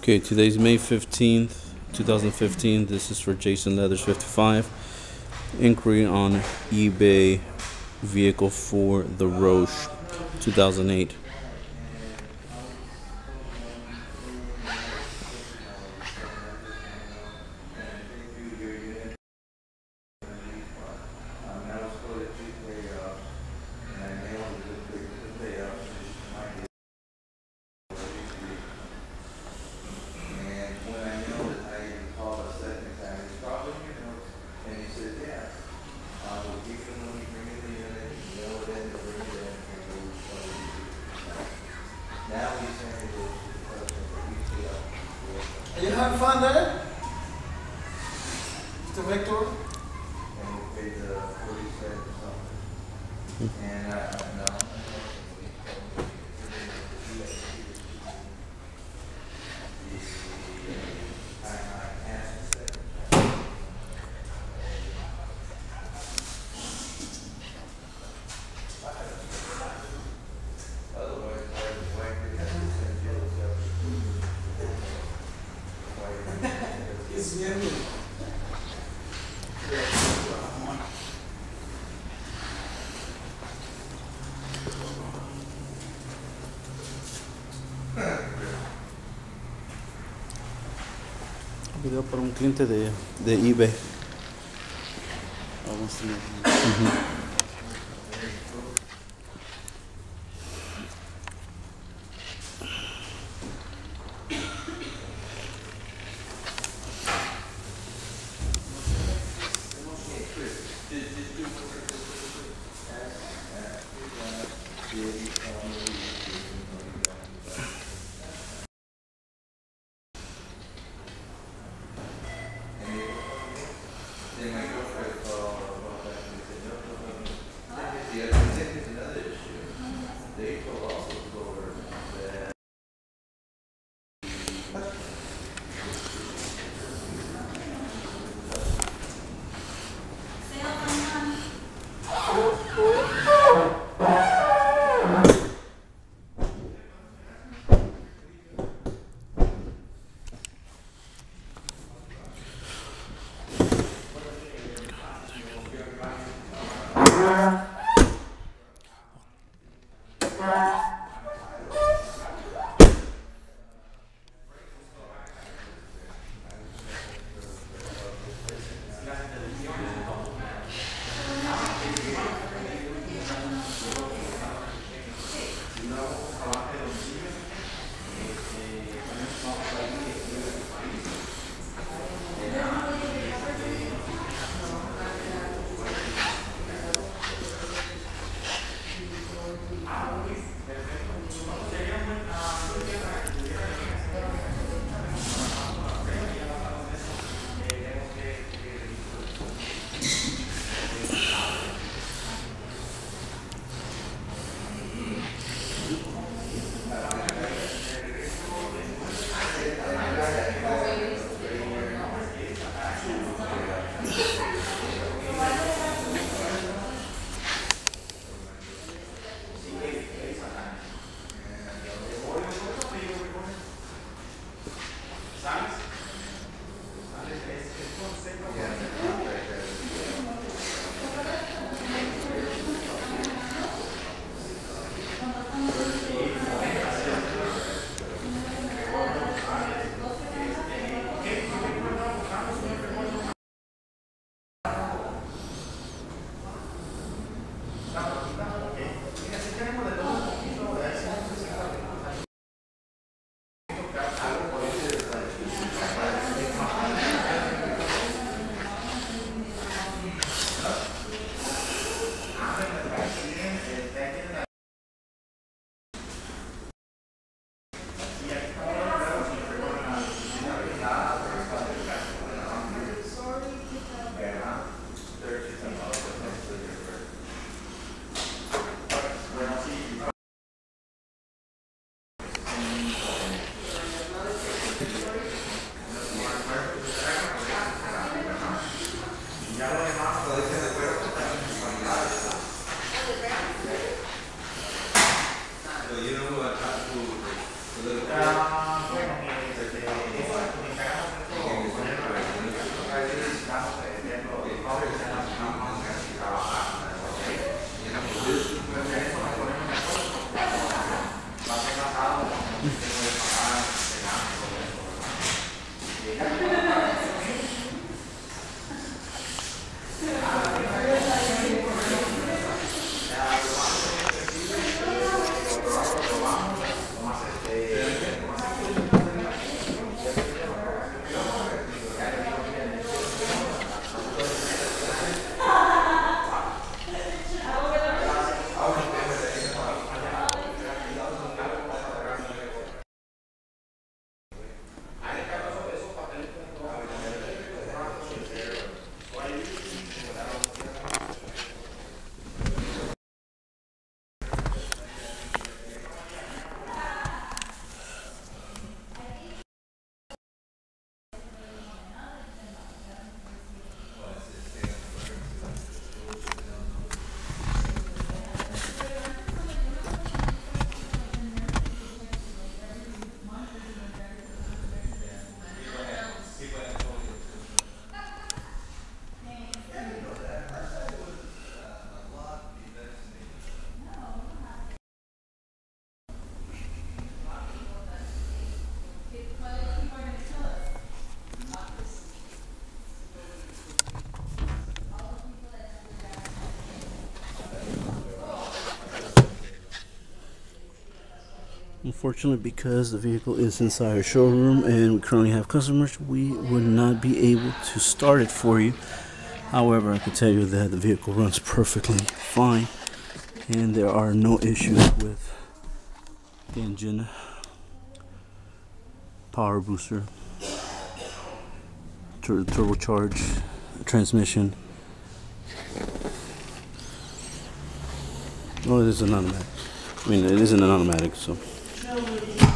Okay, today's May 15th, 2015. This is for Jason Leathers 55. Inquiry on eBay vehicle for the Roush 2008. Are you having fun there? Mr. Victor? And we paid the forty cents or something. And I. I, It's bien. Video para un cliente de, de eBay. Vamos a ver. Then Unfortunately, because the vehicle is inside our showroom and we currently have customers, we would not be able to start it for you. However, I can tell you that the vehicle runs perfectly fine and there are no issues with the engine, power booster, tur- turbocharged transmission. Oh, it is an automatic. I mean, it isn't an automatic, so. Hallelujah.